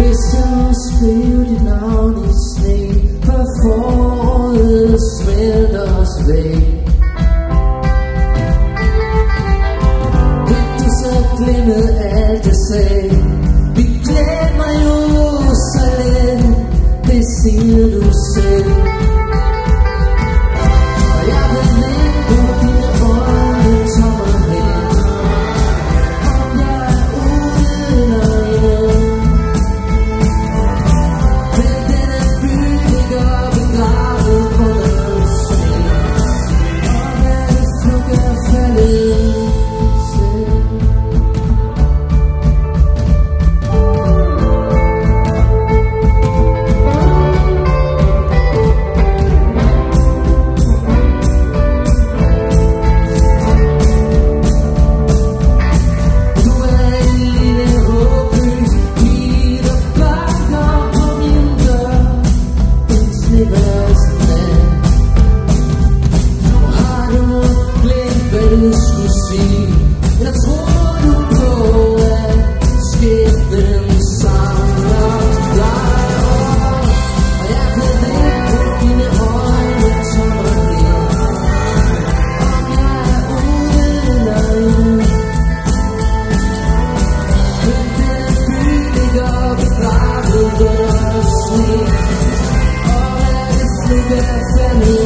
Crystals building on his knee, her falls, windows fade. Yes, and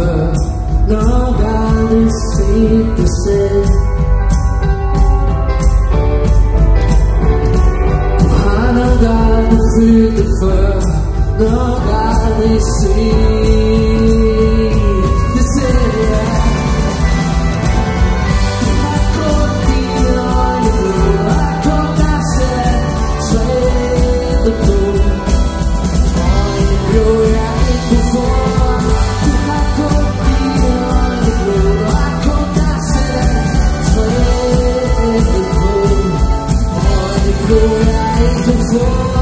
No, God, nobody seemed the same. Nobody sees your eyes before